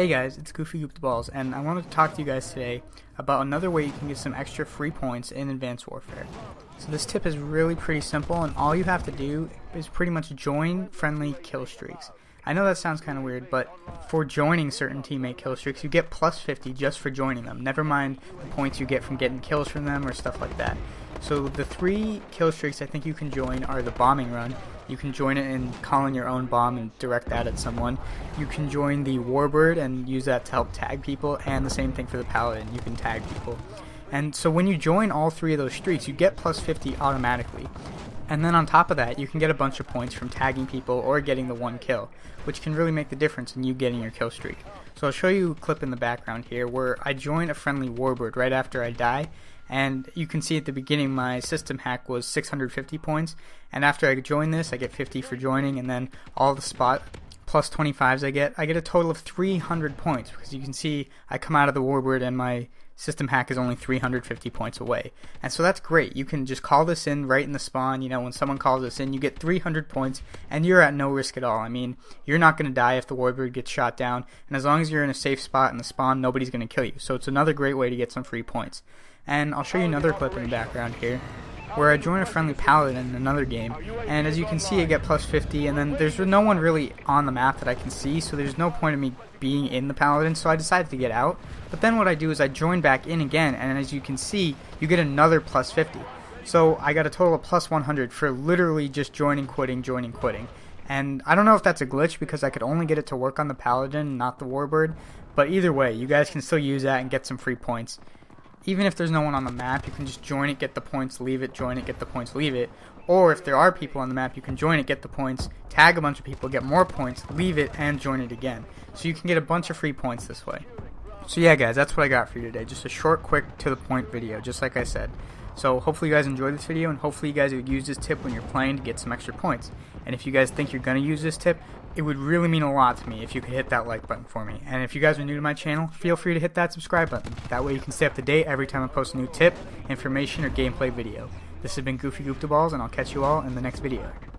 Hey guys, it's Goofy Goop the Balls, and I wanted to talk to you guys today about another way you can get some extra free points in Advanced Warfare. So this tip is really pretty simple, and all you have to do is pretty much join friendly kill streaks. I know that sounds kind of weird, but for joining certain teammate kill streaks, you get plus 50 just for joining them. Never mind the points you get from getting kills from them or stuff like that. So the three kill streaks I think you can join are the bombing run. You can join it and call in your own bomb and direct that at someone. You can join the warbird and use that to help tag people, and the same thing for the paladin. You can tag people. And so when you join all three of those streaks, you get plus 50 automatically. And then on top of that, you can get a bunch of points from tagging people or getting the one kill, which can really make the difference in you getting your kill streak. So I'll show you a clip in the background here where I join a friendly warbird right after I die, and you can see at the beginning my system hack was 650 points. And after I join this I get 50 for joining. And then all the spot plus 25s I get I get a total of 300 points because you can see I come out of the warbird and my system hack is only 350 points away. And so that's great. You can just call this in right in the spawn you know when someone calls this in you get 300 points and you're at no risk at all. I mean you're not going to die if the warbird gets shot down and as long as you're in a safe spot in the spawn nobody's going to kill you. So it's another great way to get some free points. And I'll show you another clip in the background here where I join a friendly paladin in another game, and as you can see I get plus 50, and then there's no one really on the map that I can see, so there's no point of me being in the paladin, so I decided to get out. But then what I do is I join back in again, and as you can see, you get another plus 50. So I got a total of plus 100 for literally just joining, quitting, joining, quitting. And I don't know if that's a glitch because I could only get it to work on the paladin, not the warbird, but either way, you guys can still use that and get some free points even if there's no one on the map, you can just join it, get the points, leave it, join it, get the points, leave it. Or if there are people on the map, you can join it, get the points, tag a bunch of people, get more points, leave it, and join it again. So you can get a bunch of free points this way. So yeah guys, that's what I got for you today. Just a short, quick, to the point video, just like I said. So hopefully you guys enjoyed this video, and hopefully you guys would use this tip when you're playing to get some extra points. And if you guys think you're going to use this tip, it would really mean a lot to me if you could hit that like button for me. And if you guys are new to my channel, feel free to hit that subscribe button. That way you can stay up to date every time I post a new tip, information, or gameplay video. This has been Goofy Goop Balls, and I'll catch you all in the next video.